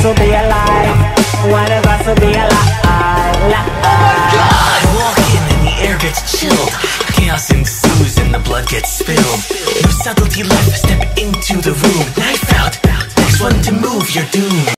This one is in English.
us will be alive. One of us will be alive. Oh I walk in and the air gets chilled. Chaos ensues and the blood gets spilled. No subtlety left, step into the room. Knife out, next one to move, you're doomed.